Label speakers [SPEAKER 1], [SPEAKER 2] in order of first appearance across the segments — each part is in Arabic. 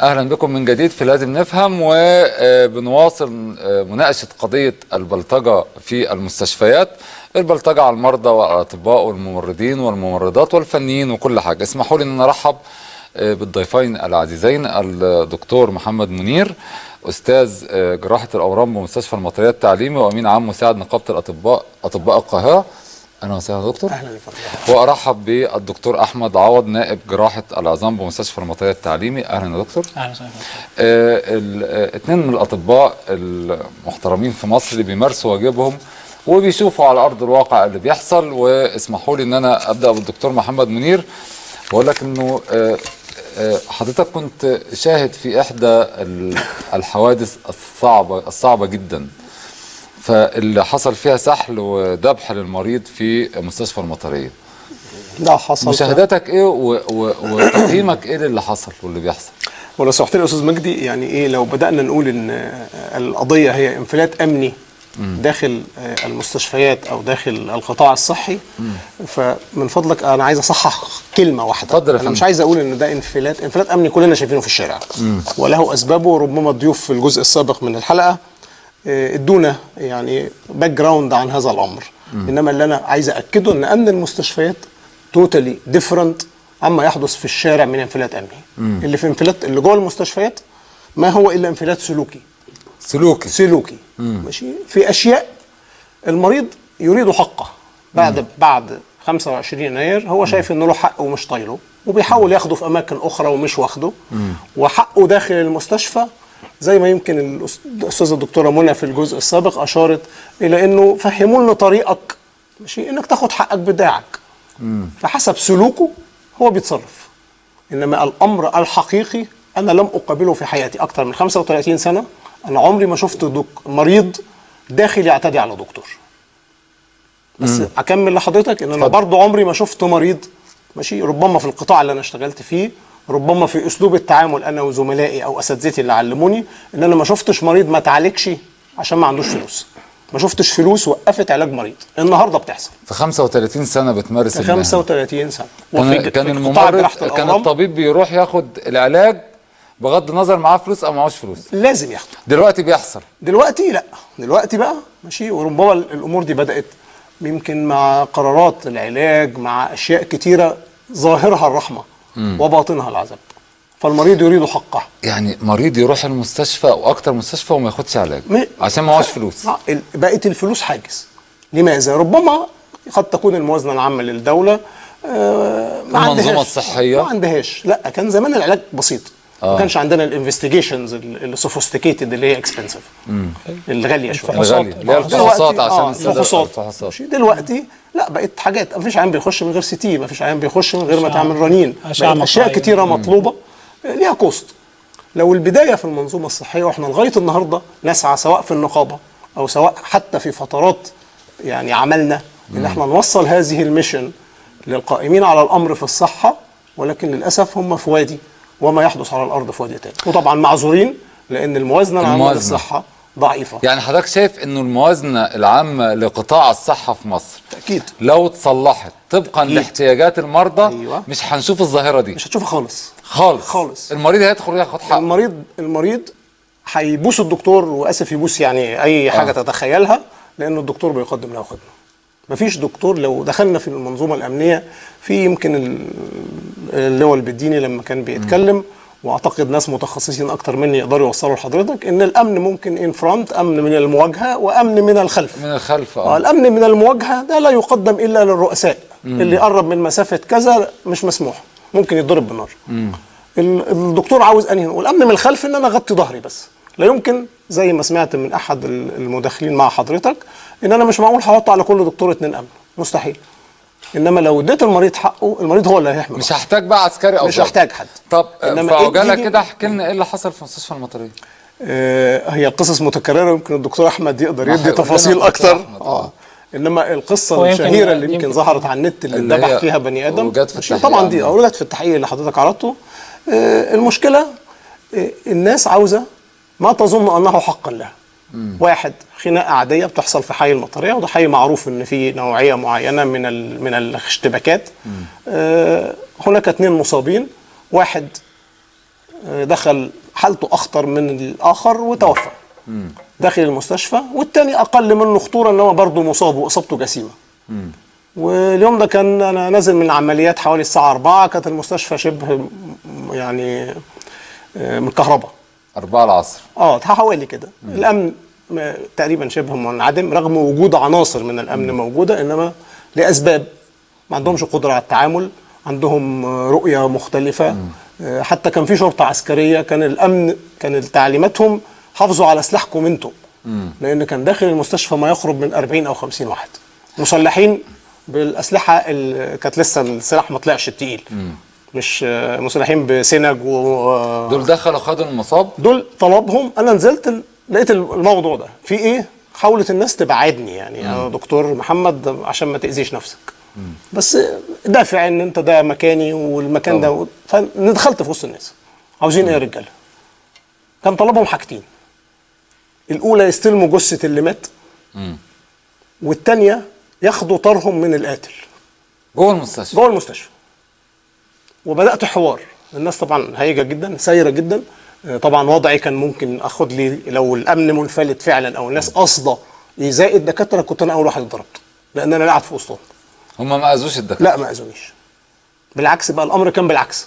[SPEAKER 1] أهلا بكم من جديد في لازم نفهم وبنواصل مناقشة قضية البلطجة في المستشفيات. البلطجة على المرضى والاطباء والممرضين والممرضات والفنيين وكل حاجة. اسمحوا لي إن أرحب بالضيفين العزيزين الدكتور محمد منير أستاذ جراحة الأورام بمستشفى المطرية التعليمي وأمين عام مساعد نقابة الأطباء أطباء القاهرة. أهلا وسهلا يا دكتور.
[SPEAKER 2] أهلا وسهلا
[SPEAKER 1] وأرحب بالدكتور أحمد عوض نائب جراحة العظام بمستشفى المطريه التعليمي. أهلا يا دكتور.
[SPEAKER 3] أهلا وسهلا
[SPEAKER 1] اثنين من الأطباء المحترمين في مصر اللي بيمارسوا واجبهم وبيشوفوا على أرض الواقع اللي بيحصل. واسمحوا لي إن أنا أبدأ بالدكتور محمد منير. واقول لك إنه حضرتك كنت شاهد في إحدى الحوادث الصعبه الصعبة جدا. فاللي حصل فيها سحل وذبح للمريض في مستشفى المطرية.
[SPEAKER 2] ده حصل
[SPEAKER 1] مشاهداتك إيه وتقييمك إيه للي حصل واللي بيحصل؟
[SPEAKER 2] ولو سمحت لي يا أستاذ مجدي يعني إيه لو بدأنا نقول إن القضية هي انفلات أمني داخل المستشفيات أو داخل القطاع الصحي فمن فضلك أنا عايز أصحح كلمة واحدة.
[SPEAKER 1] اتفضل
[SPEAKER 2] أنا مش عايز أقول إن ده انفلات انفلات أمني كلنا شايفينه في الشارع. وله أسبابه ربما الضيوف في الجزء السابق من الحلقة. ادونا يعني background عن هذا الأمر. إنما اللي أنا عايز اكده إن امن المستشفيات totally different عما يحدث في الشارع من انفلات أمني. اللي في انفلات اللي جوه المستشفيات ما هو إلا انفلات سلوكي.
[SPEAKER 1] سلوكي.
[SPEAKER 2] سلوكي. ماشي؟ في أشياء المريض يريد حقه. بعد مم. بعد 25 يناير هو شايف إنه له حق ومش طايله. وبيحاول ياخده في أماكن أخرى ومش واخده. وحقه داخل المستشفى زي ما يمكن الأستاذة الدكتورة منى في الجزء السابق أشارت إلى إنه فهموا لنا طريقك ماشي إنك تاخد حقك بداعك فحسب سلوكه هو بيتصرف. إنما الأمر الحقيقي أنا لم أقابله في حياتي أكثر من 35 سنة. أنا عمري ما شفت دك مريض داخل يعتدي على دكتور. بس مم. أكمل لحضرتك إن أنا برضه عمري ما شفت مريض ماشي ربما في القطاع اللي أنا اشتغلت فيه ربما في أسلوب التعامل أنا وزملائي أو أساتذتي اللي علموني إن أنا ما شفتش مريض ما تعالجش عشان ما عندوش فلوس. ما شفتش فلوس وقفت علاج مريض. النهارده بتحصل.
[SPEAKER 1] في 35 سنة بتمارس
[SPEAKER 2] في 35 سنة.
[SPEAKER 1] كان, كان الممرض كان الطبيب بيروح ياخد العلاج بغض النظر معاه فلوس أو معهوش فلوس.
[SPEAKER 2] لازم ياخده.
[SPEAKER 1] دلوقتي بيحصل.
[SPEAKER 2] دلوقتي لا. دلوقتي بقى ماشي. وربما الأمور دي بدأت يمكن مع قرارات العلاج مع أشياء كتيرة ظاهرها الرحمة. مم. وباطنها العذاب. فالمريض يريد حقه.
[SPEAKER 1] يعني مريض يروح المستشفى أو أكتر مستشفى وما ياخدش علاج؟ م... عشان ما معهوش فلوس.
[SPEAKER 2] بقت الفلوس حاجز. لماذا؟ ربما قد تكون الموازنة العامة للدولة
[SPEAKER 1] آه ما المنظومة الصحية.
[SPEAKER 2] ما عندهاش. لا كان زمان العلاج بسيط. آه. ما كانش عندنا ال investigations اللي اللي هي expensive الغاليه شوية.
[SPEAKER 1] الغالية. اللي هي الفحوصات عشان
[SPEAKER 2] آه الفحوصات. دلوقتي لا بقت حاجات. ما فيش عيان بيخش من غير CT ما فيش عيان بيخش من غير ما تعمل رنين. أشياء كتيرة مطلوبة. ليها cost لو البداية في المنظومة الصحية وإحنا لغاية النهارده نسعى سواء في النقابة أو سواء حتى في فترات يعني عملنا إن إحنا نوصل هذه ال mission للقائمين على الأمر في الصحة ولكن للأسف هم في وادي. وما يحدث على الأرض في وادي تاني وطبعا معذورين لأن الموازنة العامة للصحة ضعيفة.
[SPEAKER 1] يعني حضرتك شايف إنه الموازنة العامة لقطاع الصحة في مصر
[SPEAKER 2] تأكيد.
[SPEAKER 1] لو اتصلحت طبقا أكيد. لاحتياجات المرضى أيوة. مش هنشوف الظاهرة دي.
[SPEAKER 2] مش هتشوفها خالص.
[SPEAKER 1] خالص.
[SPEAKER 2] خالص.
[SPEAKER 1] المريض هيدخل ياخد حقه.
[SPEAKER 2] المريض المريض هيبوس الدكتور وآسف يبوس يعني أي حاجة آه. تتخيلها لأن الدكتور بيقدم له خدمة. مفيش دكتور لو دخلنا في المنظومة الأمنية في يمكن اللواء البديني لما كان بيتكلم. وأعتقد ناس متخصصين أكتر مني يقدروا يوصلوا لحضرتك إن الأمن ممكن ان فرونت أمن من المواجهة وأمن من الخلف.
[SPEAKER 1] من الخلف
[SPEAKER 2] آه. الأمن من المواجهة ده لا يقدم إلا للرؤساء. مم. اللي يقرب من مسافة كذا مش مسموح ممكن يتضرب بالنار. الدكتور عاوز أنهي والأمن من الخلف إن أنا أغطي ظهري بس. لا يمكن زي ما سمعت من أحد المداخلين مع حضرتك إن أنا مش معقول هحط على كل دكتور اتنين أمن. مستحيل. إنما لو اديت المريض حقه المريض هو اللي هيحمل.
[SPEAKER 1] مش هحتاج بقى عسكري أو
[SPEAKER 2] مش هحتاج حد.
[SPEAKER 1] طب في عجاله كده احكي لنا إيه اللي حصل في مستشفى المطرية؟
[SPEAKER 2] آه هي القصص متكررة يمكن الدكتور أحمد يقدر يدي تفاصيل أكتر آه. إنما القصة الشهيرة اللي يمكن ظهرت على النت اللي اتذبح فيها بني آدم طبعا دي اوردت في التحقيق اللي حضرتك عرضته. آه المشكلة آه الناس عاوزة ما تظن أنه حقا لها مم. واحد خناقة عادية بتحصل في حي المطرية وده حي معروف إن فيه نوعية معينة من من الاشتباكات آه هناك اثنين مصابين. واحد آه، دخل حالته أخطر من الآخر وتوفى. داخل المستشفى والتاني أقل منه خطورة إن هو برضه مصاب وإصابته جسيمة. واليوم ده كان أنا نازل من العمليات حوالي الساعة 4 كانت المستشفى شبه يعني آه، متكهربه
[SPEAKER 1] أربعة العصر.
[SPEAKER 2] آه حوالي كده. الأمن تقريبا شبه منعدم رغم وجود عناصر من الأمن موجودة إنما لأسباب. ما عندهمش قدرة على التعامل عندهم رؤية مختلفة. آه، حتى كان في شرطة عسكرية كان الأمن كان تعليماتهم حافظوا على سلاحكم أنتم لأن كان داخل المستشفى ما يقرب من 40 أو 50 واحد. مسلحين بالأسلحة اللي كانت لسه السلاح ما طلعش التقيل مش آه، مسلحين بسنج و
[SPEAKER 1] دول دخلوا خدوا المصاب؟
[SPEAKER 2] دول طلبهم. أنا نزلت لقيت الموضوع ده. في إيه؟ حاولت الناس تبعدني يعني. أنا دكتور محمد عشان ما تأذيش نفسك. بس دافع إن أنت ده مكاني والمكان ده فدخلت في وسط الناس. عاوزين إيه يا رجاله كان طلبهم حاجتين. الأولى يستلموا جثة اللي مات. والثانيه ياخدوا طارهم من القاتل.
[SPEAKER 1] جوه المستشفى.
[SPEAKER 2] جوه المستشفى. وبدأت حوار. الناس طبعا هايجه جدا سايرة جدا. آه، طبعا وضعي كان ممكن أخد لي لو الأمن منفلت فعلا أو الناس قاصدة يزايد الدكاتره كنت أنا أول واحد اتضربت. لأن أنا قاعد في وسطهم.
[SPEAKER 1] هم ما أذوش الدكاترة؟
[SPEAKER 2] لا ما أذونيش. بالعكس بقى الأمر كان بالعكس.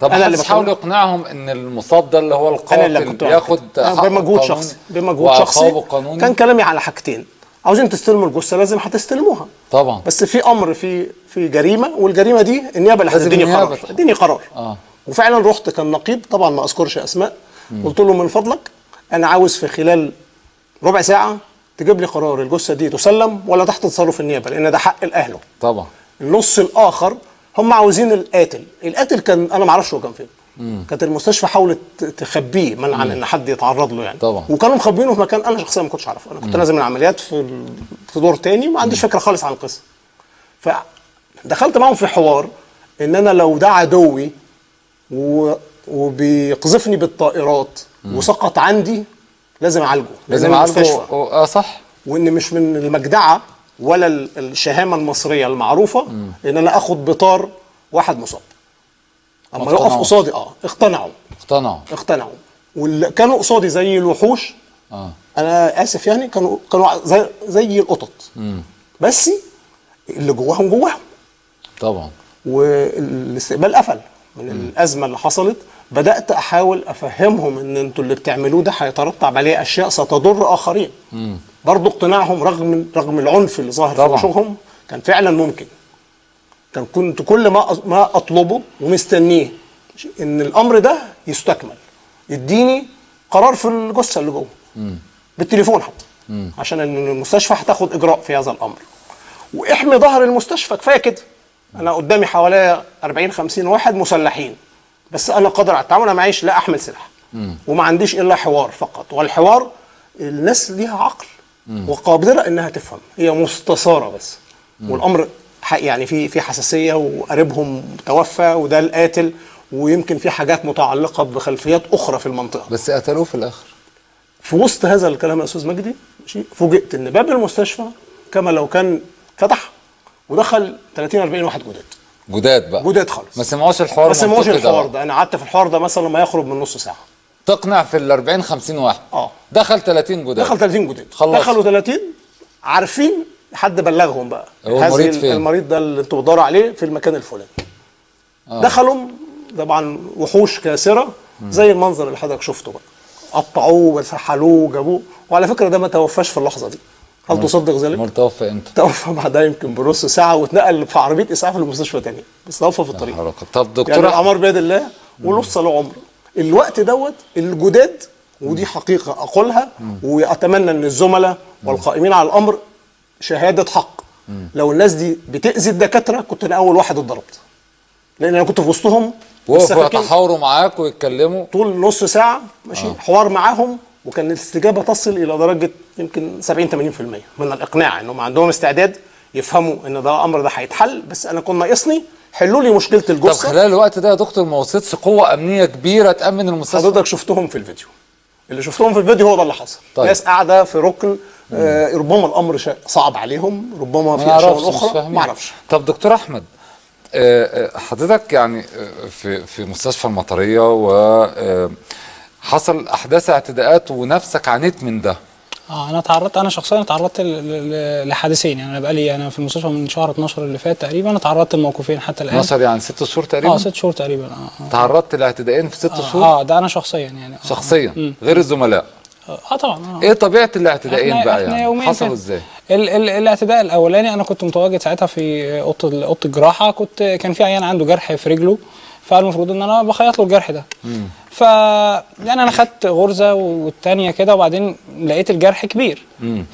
[SPEAKER 1] طب
[SPEAKER 2] أنا اللي
[SPEAKER 1] اللي حاول
[SPEAKER 2] بكلم-
[SPEAKER 1] يقنعهم إن المصاب ده اللي هو القاتل بياخد
[SPEAKER 2] بمجهود شخصي. بمجهود شخصي. كان كلامي على حاجتين. عاوزين تستلموا الجثه لازم هتستلموها.
[SPEAKER 1] طبعا.
[SPEAKER 2] بس في أمر في في جريمة والجريمة دي النيابة اللي هتديني. قرار. اديني قرار.
[SPEAKER 1] آه.
[SPEAKER 2] وفعلا رحت كان نقيب طبعا ما أذكرش أسماء. قلت له من فضلك أنا عاوز في خلال ربع ساعة تجيب لي قرار الجثة دي تسلم ولا تحت تصرف النيابة لأن ده حق الاهله
[SPEAKER 1] طبعا.
[SPEAKER 2] النص الآخر هم عاوزين القاتل. القاتل كان أنا ما أعرفش هو كان فين. كانت المستشفى حاولت تخبيه منعا إن حد يتعرض له يعني.
[SPEAKER 1] طبعا.
[SPEAKER 2] وكانوا مخبينه في مكان أنا شخصيا ما كنتش أعرفه. أنا كنت نازل من العمليات في في دور تاني ما عنديش فكرة خالص عن القصة. فدخلت معاهم في حوار إن أنا لو ده عدوي و... وبيقذفني بالطائرات وسقط عندي لازم أعالجه.
[SPEAKER 1] لازم
[SPEAKER 2] أعالجه.
[SPEAKER 1] آه صح.
[SPEAKER 2] وإن مش من المجدعة ولا ال- الشهامة المصرية المعروفة إن أنا آخد بطار واحد مصاب.
[SPEAKER 1] أما.
[SPEAKER 2] يقف قصادي آه اقتنعوا.
[SPEAKER 1] اقتنعوا.
[SPEAKER 2] اقتنعوا. واللي كانوا قصادي زي الوحوش.
[SPEAKER 1] آه.
[SPEAKER 2] أنا آسف يعني كانوا كانوا زي زي القطط. بس اللي جواهم جواهم.
[SPEAKER 1] طبعا.
[SPEAKER 2] والاستقبال قفل من الأزمة اللي حصلت. بدأت أحاول أفهمهم إن أنتوا اللي بتعملوه ده هيترتب عليه أشياء ستضر آخرين. برضه اقتناعهم رغم رغم العنف اللي ظاهر في. وشوشهم كان فعلا ممكن. كان كنت كل ما ما أطلبه ومستنيه إن الأمر ده يستكمل. يديني قرار في الجثة اللي جوه. بالتليفون حتى. عشان إن المستشفى هتاخد إجراء في هذا الأمر. وإحمي ظهر المستشفى. كفاية كده. أنا قدامي حوالي 40 50 واحد مسلحين. بس أنا قادر على التعامل أنا معيش لا أحمل سلاح. وما عنديش إلا حوار فقط. والحوار الناس ليها عقل. وقادره إنها تفهم. هي مستثارة بس. والأمر يعني في في حساسية وقريبهم توفى وده القاتل ويمكن في حاجات متعلقة بخلفيات أخرى في المنطقة.
[SPEAKER 1] بس قتلوه في الآخر.
[SPEAKER 2] في وسط هذا الكلام يا أستاذ مجدي ماشي؟ فوجئت إن باب المستشفى كما لو كان فتح ودخل 30 40 واحد جداد.
[SPEAKER 1] جداد بقى.
[SPEAKER 2] جداد خالص.
[SPEAKER 1] ما سمعوش الحوار
[SPEAKER 2] ما سمعوش الحوار
[SPEAKER 1] بقى.
[SPEAKER 2] ده. أنا قعدت في الحوار ده مثلا ما يقرب من نص ساعة.
[SPEAKER 1] تقنع في ال 40 50 واحد.
[SPEAKER 2] آه.
[SPEAKER 1] دخل 30 جداد.
[SPEAKER 2] دخل 30 جداد.
[SPEAKER 1] خلص.
[SPEAKER 2] دخلوا 30 عارفين حد بلغهم بقى. هذه
[SPEAKER 1] المريض
[SPEAKER 2] ال-
[SPEAKER 1] فين؟
[SPEAKER 2] المريض ده اللي أنتوا بتدوروا عليه في المكان الفلاني. دخلوا طبعا وحوش كاسرة زي المنظر اللي حضرتك شفته بقى. قطعوه وسحلوه جابوه وعلى فكرة ده ما توفاش في اللحظة دي. هل تصدق ذلك؟
[SPEAKER 1] أمال توفى إمتى؟
[SPEAKER 2] توفى بعدها يمكن بنص ساعة واتنقل في عربية إسعاف لمستشفى تانية بس توفى في الطريق.
[SPEAKER 1] حركة. طب
[SPEAKER 2] يعني
[SPEAKER 1] دكتور أحمد،
[SPEAKER 2] الاعمار بيد الله ولص له عمر. الوقت دوت الجداد ودي حقيقة أقولها وأتمنى إن الزملاء والقائمين على الأمر شهادة حق. لو الناس دي بتأذي الدكاترة كنت أنا أول واحد اتضربت. لأن أنا كنت في وسطهم
[SPEAKER 1] وقفوا يتحاوروا معاك ويتكلموا.
[SPEAKER 2] طول نص ساعة ماشي
[SPEAKER 1] آه.
[SPEAKER 2] حوار معاهم وكان الاستجابة تصل إلى درجة يمكن 70 80% من الإقناع إنهم عندهم استعداد يفهموا إن ده الامر ده هيتحل. بس أنا كان ناقصني حلوا لي مشكلة
[SPEAKER 1] طب
[SPEAKER 2] الجثة.
[SPEAKER 1] خلال الوقت ده يا دكتور ما وصلتش قوة أمنية كبيرة تأمن المستشفى؟
[SPEAKER 2] حضرتك شفتهم في الفيديو. اللي شفتهم في الفيديو هو ده اللي حصل.
[SPEAKER 1] طيب.
[SPEAKER 2] ناس قاعدة في ركن آه ربما الأمر صعب عليهم ربما
[SPEAKER 1] ما
[SPEAKER 2] في اشياء
[SPEAKER 1] أخرى
[SPEAKER 2] ما أعرفش.
[SPEAKER 1] طب دكتور أحمد آه، آه، حضرتك يعني آه، في في مستشفى المطرية وحصل أحداث اعتداءات ونفسك عانيت من ده؟
[SPEAKER 3] آه أنا تعرضت أنا شخصيا تعرضت ل- ل- لحادثين. يعني أنا بقالي أنا في المستشفى من شهر 12 اللي فات تقريبا تعرضت لموقفين حتى الآن.
[SPEAKER 1] 12 يعني ست شهور تقريبا؟
[SPEAKER 3] آه ست شهور تقريبا آه
[SPEAKER 1] تعرضت لاعتداءين في ست
[SPEAKER 3] آه,
[SPEAKER 1] شهور؟
[SPEAKER 3] آه ده أنا شخصيا يعني. آه.
[SPEAKER 1] شخصيا؟ غير الزملاء؟
[SPEAKER 3] آه طبعا. آه.
[SPEAKER 1] إيه طبيعة الاعتداءين
[SPEAKER 3] إحنا
[SPEAKER 1] بقى
[SPEAKER 3] إحنا
[SPEAKER 1] يعني؟ حصلوا. إزاي؟
[SPEAKER 3] ال ال الاعتداء الأولاني أنا كنت متواجد ساعتها في أوضة أوضة الجراحة. كنت كان في عيان عنده جرح في رجله. فالمفروض إن أنا بخيط له الجرح ده. ف يعني أنا خدت غرزة والتانية كده وبعدين لقيت الجرح كبير.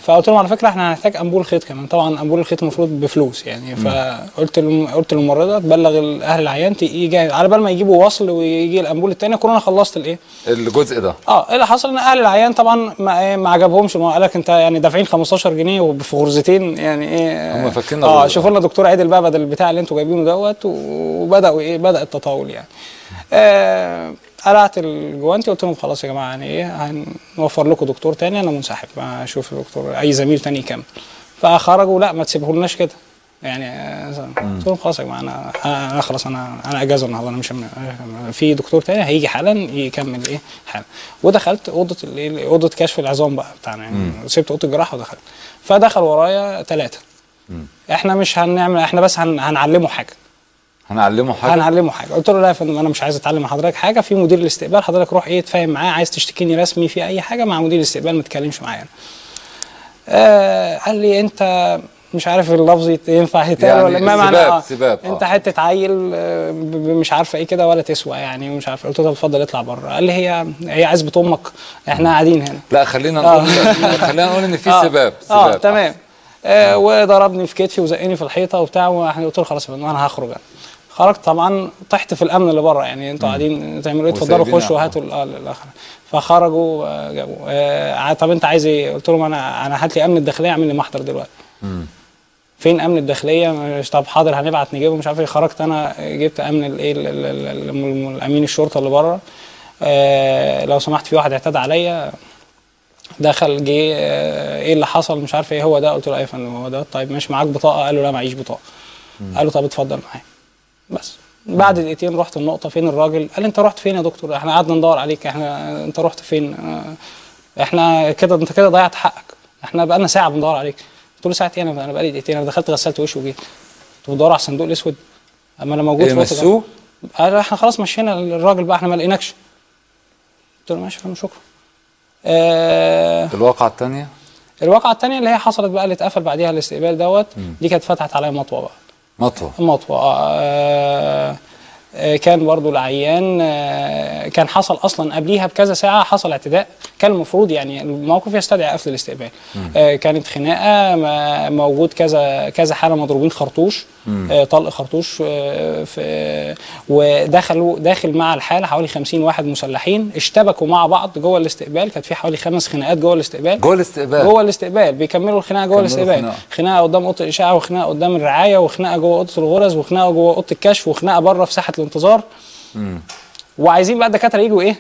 [SPEAKER 3] فقلت لهم على فكرة إحنا هنحتاج أمبول خيط كمان. طبعا أمبول الخيط المفروض بفلوس يعني. فقلت قلت للممرضه تبلغ أهل العيان يجي على بال ما يجيبوا وصل ويجي الأمبول التاني اكون أنا خلصت الإيه؟
[SPEAKER 1] الجزء ده.
[SPEAKER 3] آه اللي حصل؟ إن أهل العيان طبعا ما, إيه ما عجبهمش. قال لك أنت يعني دافعين 15 جنيه وفي غرزتين يعني إيه؟
[SPEAKER 1] هم فاكرين آه.
[SPEAKER 3] شوفوا لنا دكتور عادل بقى بدل البتاع اللي أنتوا جايبينه دوت وبدأوا إيه؟ بدأ التطاول يعني. آه قلعت الجوانتي قلت لهم خلاص يا جماعة يعني إيه هنوفر لكم دكتور تاني أنا منسحب أشوف دكتور أي زميل تاني يكمل. فخرجوا لا ما تسيبهولناش كده. يعني آه، قلت لهم خلاص يا جماعة أنا أنا خلاص أنا أنا إجازة النهارده أنا مش في دكتور تاني هيجي حالا يكمل إيه حالا. ودخلت أوضة الايه أوضة كشف العظام بقى بتاعنا يعني سبت أوضة الجراحة ودخلت. فدخل ورايا ثلاثة إحنا مش هنعمل إحنا بس هن هنعلمه حاجة.
[SPEAKER 1] هنعلمه حاجة؟
[SPEAKER 3] هنعلمه حاجة. قلت له لا يا فندم أنا مش عايز أتعلم من حضرتك حاجة في مدير الاستقبال حضرتك روح إيه اتفاهم معاه عايز تشتكيني رسمي في أي حاجة مع مدير الاستقبال ما تتكلمش معايا. آه قال لي أنت مش عارف اللفظ ينفع يتقال
[SPEAKER 1] يعني
[SPEAKER 3] ولا ما معنى؟
[SPEAKER 1] سباب-
[SPEAKER 3] آه.
[SPEAKER 1] سباب، آه.
[SPEAKER 3] أنت حتة عيل آه، مش عارفة إيه كده ولا تسوى يعني ومش عارف. قلت له طب اتفضل اطلع بره. قال لي هي هي عزبه أمك إحنا قاعدين هنا.
[SPEAKER 1] لا خلينا نقول خلينا نقول إن في
[SPEAKER 3] آه.
[SPEAKER 1] سباب
[SPEAKER 3] آه
[SPEAKER 1] سباب
[SPEAKER 3] تمام. آه وضربني في كتفي وزقني في الحيطة وبتاع وإحنا قلت له خلاص يا فندم أنا هخرج أنا. خرجت طبعا طحت في الأمن اللي بره يعني أنتوا قاعدين تعملوا إيه اتفضلوا خشوا. هاتوا ال- الآخر. فخرجوا آه، جابوا. آه طب انت عايز إيه؟ قلت لهم أنا أنا هات لي أمن الداخلية اعمل لي محضر دلوقتي. فين أمن الداخلية؟ مش طب حاضر هنبعت نجيبه مش عارف إيه. خرجت أنا جبت أمن الايه ال- ال- ال- ال- الأمين الشرطة اللي بره آه لو سمحت في واحد اعتدى عليا. دخل جه آه، إيه اللي حصل؟ مش عارف إيه هو ده. قلت له إيه يا فندم هو ده. طيب ماشي معاك بطاقة؟ قال له لا معيش بطاقة. قال له طب اتفضل معايا. بس. بعد دقيقتين رحت النقطة فين الراجل؟ قال أنت رحت فين يا دكتور؟ إحنا قعدنا ندور عليك إحنا أنت رحت فين؟ آه، إحنا كده أنت كده ضيعت حقك. إحنا بقالنا ساعة بندور عليك. قلت له ساعه إيه أنا أنا بقالي دقيقتين. أنا دخلت غسلت وشي وجيت. كنت بدور على الصندوق الأسود. أما أنا موجود
[SPEAKER 1] إيه، مسوه؟
[SPEAKER 3] قال إحنا خلاص مشينا الراجل بقى إحنا ما لقيناكش. قلت له ماشي شكرا. آه
[SPEAKER 1] الواقعة الثانية
[SPEAKER 3] الواقعة الثانية اللي هي حصلت بقى اللي اتقفل بعديها الاستقبال دوت دي كانت فتحت عليا مطوة بقى. مطوة. آه آه، كان برضو العيان آه، كان حصل أصلا قبليها بكذا ساعة حصل اعتداء. كان المفروض يعني الموقف يستدعي قفل الاستقبال. آه، كانت خناقة موجود كذا كذا حالة مضروبين خرطوش آه، طلق خرطوش آه، في ودخلوا داخل مع الحالة حوالي 50 واحد مسلحين اشتبكوا مع بعض جوه الاستقبال. كانت في حوالي خمس خناقات جوه الاستقبال.
[SPEAKER 1] جوه الاستقبال؟
[SPEAKER 3] جوه الاستقبال. بيكملوا الخناقة جوه الاستقبال. خناقة قدام أوضة الاشعه وخناقة قدام الرعاية وخناقة جوه أوضة الغرز وخناقة جوه أوضة الكشف وخناقة بره في ساحة الانتظار. وعايزين بقى الدكاترة يجوا إيه؟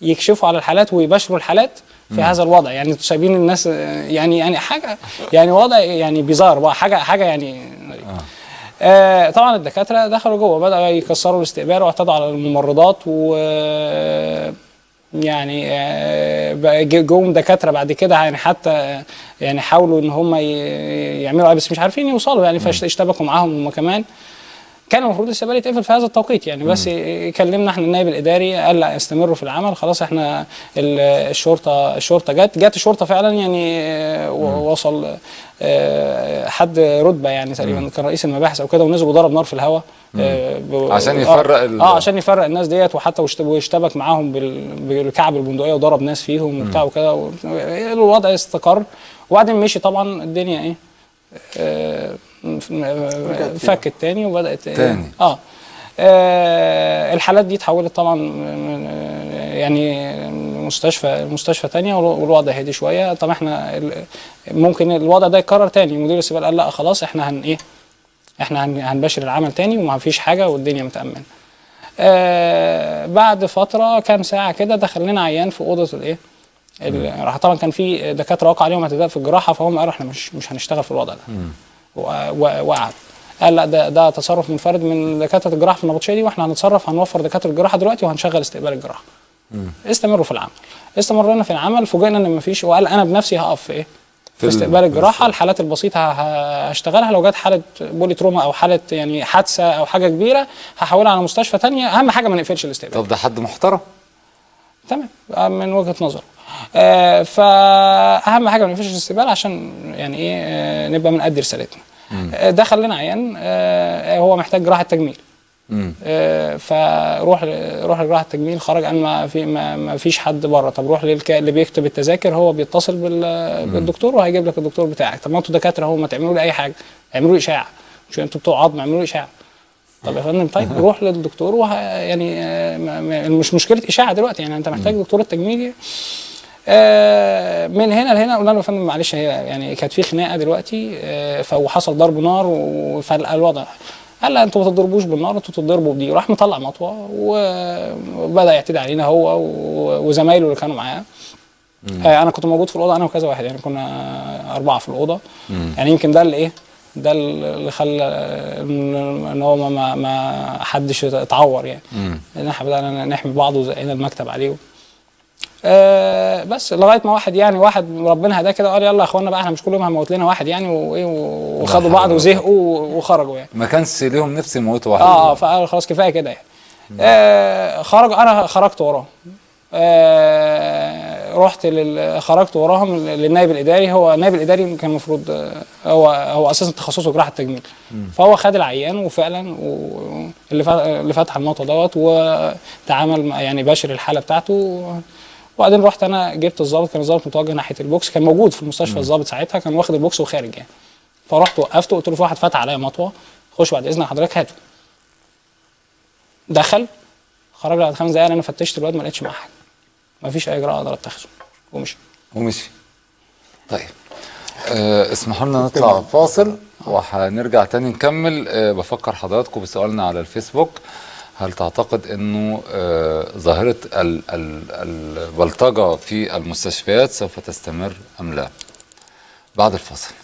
[SPEAKER 3] يكشفوا على الحالات ويباشروا الحالات في هذا الوضع. يعني أنتوا سايبين الناس آه، يعني يعني حاجة يعني وضع يعني بيزار بقى حاجة حاجة يعني آه. طبعا الدكاترة دخلوا جوه بدأوا يكسروا الاستقبال واعتدوا على الممرضات و يعني آه، بقى ج- جم دكاترة بعد كده يعني حتى آه، يعني حاولوا إن هم يعملوا بس مش عارفين يوصلوا يعني فاشتبكوا معاهم هم كمان. كان المفروض الاستقبال يتقفل في هذا التوقيت يعني بس كلمنا إحنا النائب الإداري قال لا استمروا في العمل خلاص إحنا ال- الشرطة الشرطة جت جت الشرطة فعلا يعني آه، وصل آه، حد رتبة يعني تقريبا كان رئيس المباحث أو كده ونزل وضرب نار في الهواء آه،
[SPEAKER 1] عشان يفرق ال-
[SPEAKER 3] آه عشان يفرق الناس ديت وحتى واشت- واشتبك معاهم بال- بالكعب البندقية وضرب ناس فيهم وبتاع وكده و- الوضع استقر. وبعدين مشي طبعا الدنيا إيه آه، فكت تاني وبدأت إيه؟
[SPEAKER 1] تاني.
[SPEAKER 3] آه. آه، الحالات دي اتحولت طبعا من- يعني مستشفى مستشفى تانية والو- والوضع هدي شوية. طب إحنا ممكن الوضع ده يتكرر تاني. مدير الاستقبال قال لا خلاص إحنا هن إيه؟ إحنا هن- هنباشر العمل تاني وما فيش حاجة والدنيا متأمنة. آه بعد فترة كام ساعة كده دخل لنا عيان في أوضة الايه ال- راح طبعا كان في دكاترة وقع عليهم اعتداء في الجراحة فهم قالوا إحنا مش مش هنشتغل في الوضع ده. وقعد قال لا ده ده تصرف منفرد من دكاترة الجراحة في النبطشيه دي وإحنا هنتصرف هنوفر دكاترة الجراحة دلوقتي وهنشغل استقبال الجراحة. استمروا في العمل. استمرنا في العمل فوجئنا إن مفيش وقال أنا بنفسي هقف في إيه؟ في
[SPEAKER 1] ال-
[SPEAKER 3] استقبال الجراحة الحالات البسيطة هشتغلها. لو جت حالة بولي تروما أو حالة يعني حادثة أو حاجة كبيرة هحولها على مستشفى تانية. أهم حاجة ما نقفلش الاستقبال.
[SPEAKER 1] طب ده حد محترم؟
[SPEAKER 3] تمام. آه، من وجهة نظره فأهم حاجة ما نقفلش الاستقبال عشان يعني إيه آه نبقى بنأدي رسالتنا. آه دخل لنا عيان آه هو محتاج جراحه تجميل. آه، فروح روح لجراحه التجميل خرج قال ما في ما, ما فيش حد بره. طب روح للك... اللي بيكتب التذاكر هو بيتصل بال... بالدكتور وهيجيب لك الدكتور بتاعك. طب ما أنتوا دكاترة هو ما تعملوا لي أي حاجة. اعملوا لي إشاعة. مش أنتوا بتوع عظم اعملوا لي إشاعة. طب يا فندم طيب روح للدكتور وه... يعني آه، مش مشكلة إشاعة دلوقتي. يعني أنت محتاج دكتور التجميلي آه، من هنا لهنا قلنا له يا فندم معلش هي يعني كانت في خناقة دلوقتي آه، وحصل ضرب نار فالوضع قال لا أنتوا ما تضربوش بالنار أنتوا تضربوا بدي. راح مطلع مطوة وبدأ يعتدي علينا هو وزمايله اللي كانوا معاه. آه أنا كنت موجود في الأوضة أنا وكذا واحد يعني كنا أربعة في الأوضة. يعني يمكن ده اللي إيه ده اللي خلى إن هو ما, ما, حدش اتعور يعني. لأن إحنا بدأنا نحمي بعض وزقينا المكتب عليه. آه بس لغاية ما واحد يعني واحد ربنا هداه كده قال يلا يا إخوانا بقى إحنا مش كل يوم هنموت لنا واحد يعني وإيه وخدوا بعض وزهقوا وخرجوا يعني.
[SPEAKER 1] ما كانش ليهم نفس يموتوا واحد.
[SPEAKER 3] آه آه فقال خلاص كفاية كده يعني. آه خرجوا أنا خرجت وراهم. آه رحت لل... خرجت وراهم للنائب الإداري. هو النائب الإداري كان المفروض آه، هو هو أساسا تخصصه جراحة تجميل فهو خد العيان وفعلا و... اللي فتح الموضوع دوت وتعامل يعني باشر الحالة بتاعته. وبعدين رحت أنا جبت الضابط كان الضابط متوجه ناحية البوكس كان موجود في المستشفى الضابط ساعتها كان واخد البوكس وخارج يعني. فرحت وقفته قلت له في واحد فتح عليا مطوة خش بعد إذن حضرتك هاته دخل خرج بعد خمس دقايق أنا فتشت الواد ما لقيتش معاه حاجة ما فيش أي إجراء أقدر أتخذه ومشي.
[SPEAKER 1] ومشي. طيب. آه اسمحوا لنا نطلع فاصل؟ وهنرجع تاني نكمل. آه بفكر حضراتكم بسؤالنا على الفيسبوك. هل تعتقد إنه آه ظاهرة ال- ال- البلطجة في المستشفيات سوف تستمر أم لا؟ بعد الفاصل